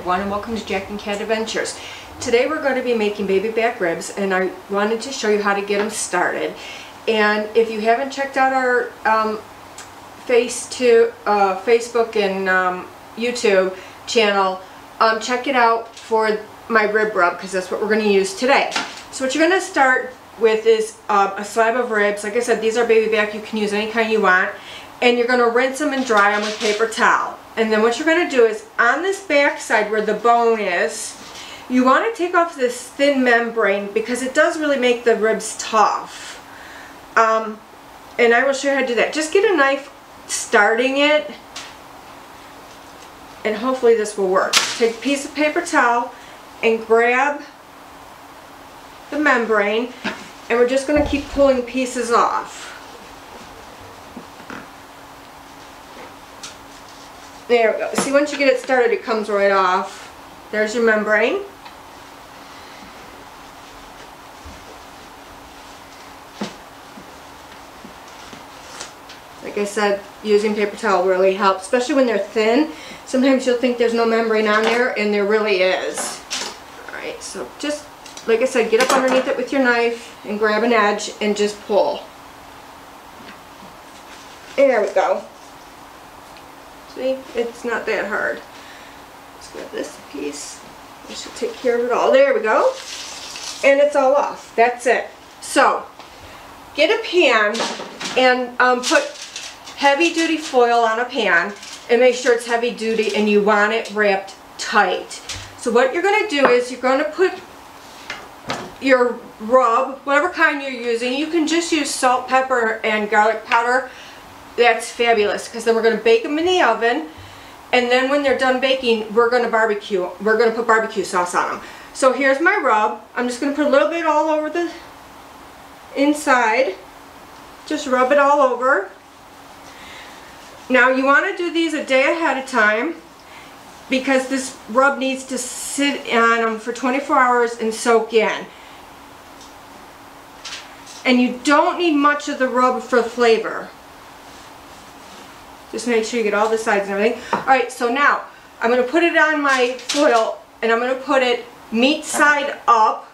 everyone and welcome to Jack and Kat Adventures. Today we're going to be making baby back ribs and I wanted to show you how to get them started. And if you haven't checked out our um, face to uh, Facebook and um, YouTube channel, um, check it out for my rib rub because that's what we're going to use today. So what you're going to start with is uh, a slab of ribs. Like I said, these are baby back. You can use any kind you want. And you're going to rinse them and dry them with paper towel. And then what you're going to do is on this back side where the bone is, you want to take off this thin membrane because it does really make the ribs tough. Um, and I will show you how to do that. Just get a knife starting it and hopefully this will work. Take a piece of paper towel and grab the membrane and we're just going to keep pulling pieces off. There we go. See, once you get it started, it comes right off. There's your membrane. Like I said, using paper towel really helps, especially when they're thin. Sometimes you'll think there's no membrane on there, and there really is. Alright, so just, like I said, get up underneath it with your knife and grab an edge and just pull. There we go. See, it's not that hard. Let's grab this piece. This should take care of it all. There we go. And it's all off. That's it. So, get a pan and um, put heavy duty foil on a pan and make sure it's heavy duty and you want it wrapped tight. So what you're going to do is you're going to put your rub, whatever kind you're using, you can just use salt, pepper, and garlic powder that's fabulous because then we're going to bake them in the oven and then when they're done baking we're going to barbecue we're going to put barbecue sauce on them so here's my rub. I'm just going to put a little bit all over the inside. Just rub it all over. Now you want to do these a day ahead of time because this rub needs to sit on them for 24 hours and soak in. And you don't need much of the rub for flavor just make sure you get all the sides and everything. Alright, so now I'm going to put it on my foil and I'm going to put it meat side up.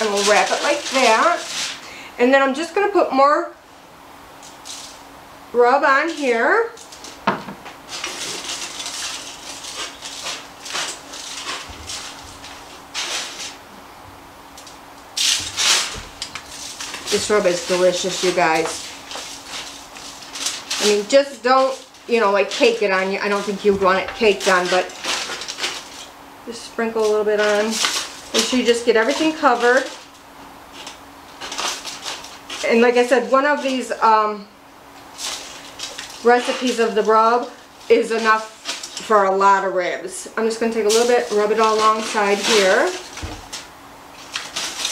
And we'll wrap it like that. And then I'm just going to put more rub on here. This rub is delicious, you guys. I mean, just don't, you know, like cake it on you. I don't think you'd want it caked on, but just sprinkle a little bit on. Make sure you just get everything covered. And like I said, one of these um, recipes of the rub is enough for a lot of ribs. I'm just going to take a little bit, rub it all alongside here.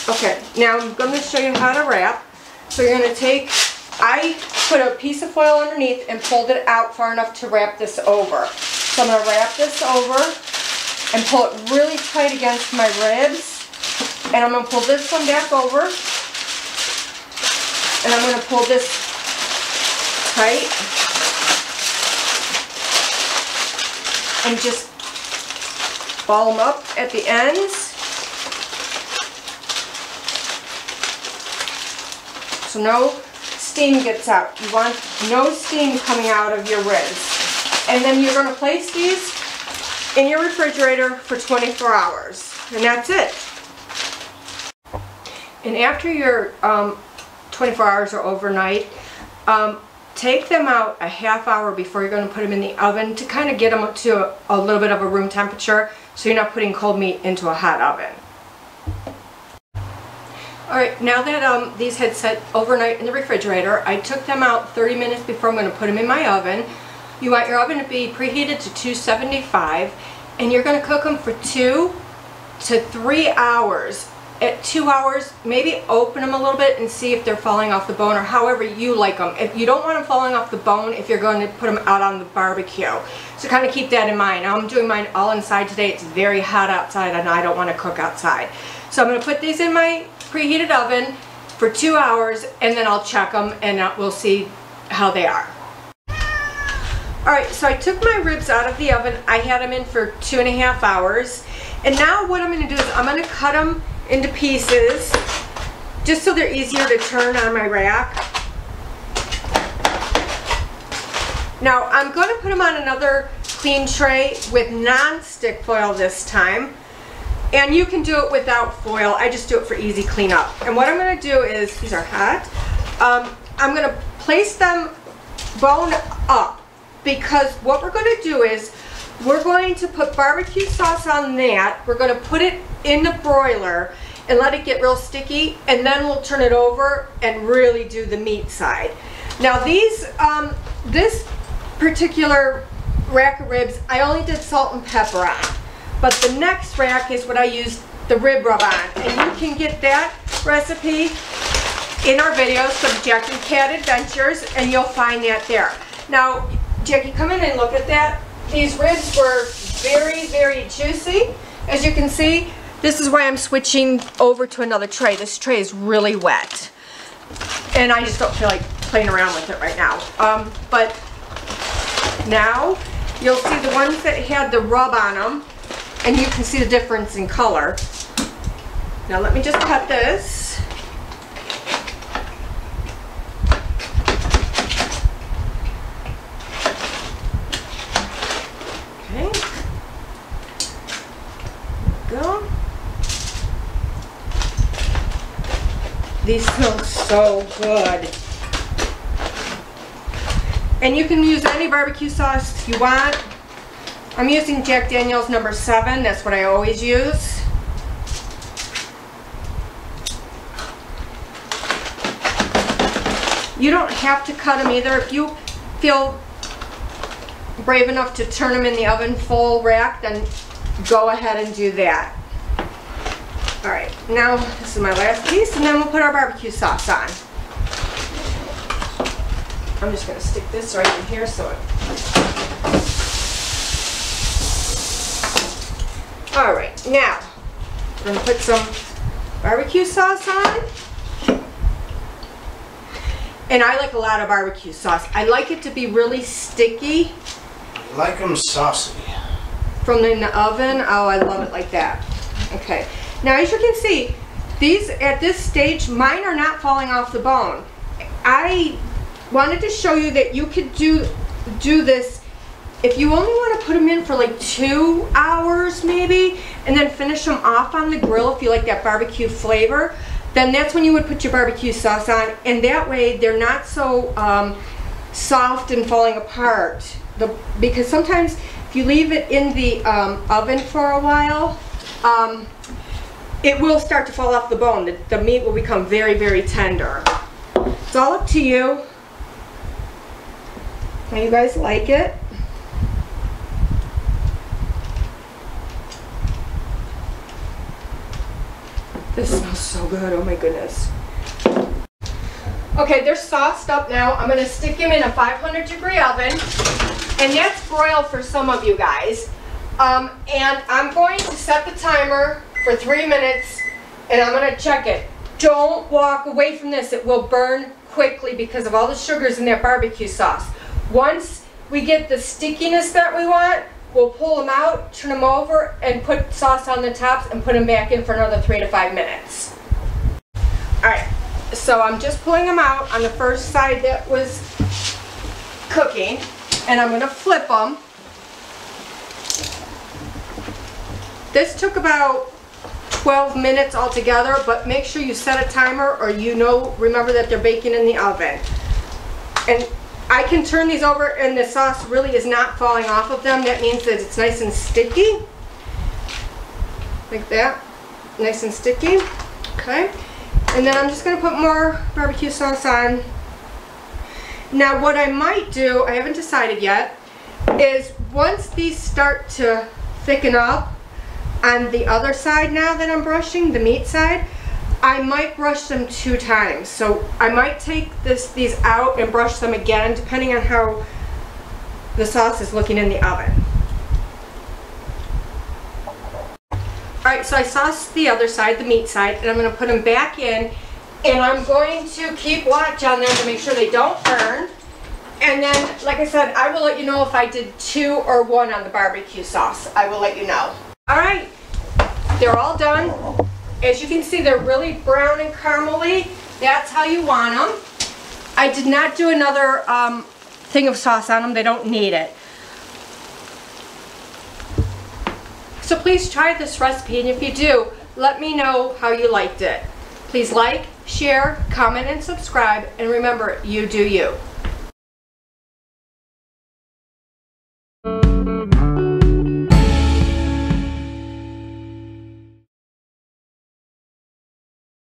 Okay, now I'm going to show you how to wrap. So you're going to take, I put a piece of foil underneath and pulled it out far enough to wrap this over. So I'm going to wrap this over and pull it really tight against my ribs. And I'm going to pull this one back over. And I'm going to pull this tight. And just ball them up at the ends. So no steam gets out. You want no steam coming out of your ribs. And then you're going to place these in your refrigerator for 24 hours. And that's it. And after your um, 24 hours or overnight, um, take them out a half hour before you're going to put them in the oven to kind of get them up to a, a little bit of a room temperature so you're not putting cold meat into a hot oven. Alright, now that um, these had set overnight in the refrigerator, I took them out 30 minutes before I'm going to put them in my oven. You want your oven to be preheated to 275 and you're going to cook them for two to three hours. At two hours, maybe open them a little bit and see if they're falling off the bone or however you like them. If you don't want them falling off the bone if you're going to put them out on the barbecue. So kind of keep that in mind. I'm doing mine all inside today. It's very hot outside and I don't want to cook outside. So I'm going to put these in my preheated oven for two hours and then I'll check them and uh, we'll see how they are. All right, so I took my ribs out of the oven. I had them in for two and a half hours. And now what I'm gonna do is I'm gonna cut them into pieces just so they're easier to turn on my rack. Now I'm gonna put them on another clean tray with non-stick foil this time. And you can do it without foil. I just do it for easy cleanup. And what I'm gonna do is, these are hot, um, I'm gonna place them bone up because what we're going to do is we're going to put barbecue sauce on that. We're going to put it in the broiler and let it get real sticky and then we'll turn it over and really do the meat side. Now these, um, this particular rack of ribs, I only did salt and pepper on. But the next rack is what I used the rib rub on. And you can get that recipe in our videos from Jack and Kat Adventures and you'll find that there. Now, Jackie, come in and look at that. These ribs were very, very juicy. As you can see, this is why I'm switching over to another tray. This tray is really wet. And I just don't feel like playing around with it right now. Um, but now, you'll see the ones that had the rub on them, and you can see the difference in color. Now let me just cut this. Okay. Go. These smell so good. And you can use any barbecue sauce you want. I'm using Jack Daniels number 7. That's what I always use. You don't have to cut them either. If you feel brave enough to turn them in the oven full rack, then go ahead and do that. All right, now this is my last piece, and then we'll put our barbecue sauce on. I'm just gonna stick this right in here so it... All right, now, we're gonna put some barbecue sauce on. And I like a lot of barbecue sauce. I like it to be really sticky. Like them saucy. From the oven? Oh, I love it like that. Okay. Now as you can see, these at this stage, mine are not falling off the bone. I wanted to show you that you could do do this if you only want to put them in for like two hours maybe and then finish them off on the grill if you like that barbecue flavor then that's when you would put your barbecue sauce on and that way they're not so um, soft and falling apart the, because sometimes if you leave it in the um, oven for a while um, it will start to fall off the bone. The, the meat will become very, very tender. It's all up to you. How you guys like it? This smells so good, oh my goodness. Okay, they're sauced up now. I'm gonna stick them in a 500 degree oven. And that's broiled for some of you guys. Um, and I'm going to set the timer for three minutes and I'm going to check it. Don't walk away from this. It will burn quickly because of all the sugars in that barbecue sauce. Once we get the stickiness that we want, we'll pull them out, turn them over, and put sauce on the tops and put them back in for another three to five minutes. Alright, so I'm just pulling them out on the first side that was cooking, and I'm going to flip them. This took about 12 minutes altogether, but make sure you set a timer or you know, remember that they're baking in the oven. And I can turn these over and the sauce really is not falling off of them. That means that it's nice and sticky. Like that. Nice and sticky. Okay. And then I'm just going to put more barbecue sauce on. Now what I might do, I haven't decided yet, is once these start to thicken up, on the other side now that I'm brushing, the meat side, I might brush them two times. So I might take this these out and brush them again depending on how the sauce is looking in the oven. Alright, so I sauced the other side, the meat side, and I'm going to put them back in and I'm going to keep watch on them to make sure they don't burn. And then, like I said, I will let you know if I did two or one on the barbecue sauce. I will let you know. All right, they're all done. As you can see, they're really brown and caramely. That's how you want them. I did not do another um, thing of sauce on them. They don't need it. So please try this recipe, and if you do, let me know how you liked it. Please like, share, comment, and subscribe, and remember, you do you.